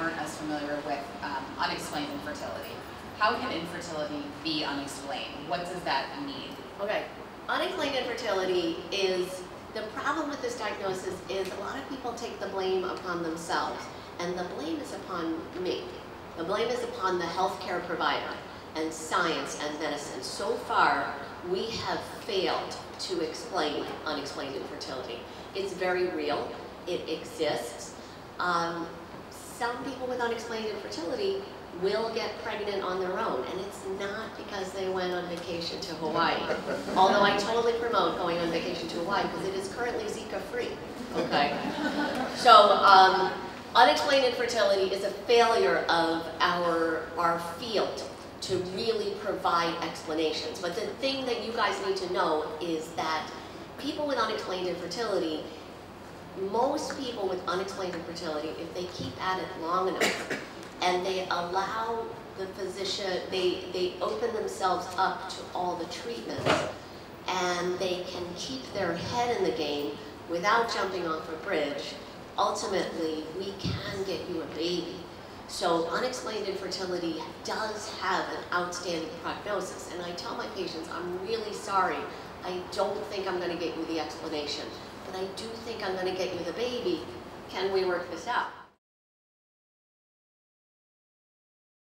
aren't as familiar with um, unexplained infertility. How can infertility be unexplained? What does that mean? Okay, unexplained infertility is, the problem with this diagnosis is a lot of people take the blame upon themselves, and the blame is upon me. The blame is upon the healthcare provider and science and medicine. So far, we have failed to explain unexplained infertility. It's very real, it exists. Um, some people with unexplained infertility will get pregnant on their own, and it's not because they went on vacation to Hawaii. Although I totally promote going on vacation to Hawaii because it is currently Zika free. Okay. So um, unexplained infertility is a failure of our our field to really provide explanations. But the thing that you guys need to know is that people with unexplained infertility, most people with unexplained infertility, if they keep at it long enough and they allow the physician, they, they open themselves up to all the treatments and they can keep their head in the game without jumping off a bridge, ultimately we can get you a baby. So unexplained infertility does have an outstanding prognosis. And I tell my patients, I'm really sorry. I don't think I'm going to get you the explanation. But I do think I'm going to get you the baby. Can we work this out?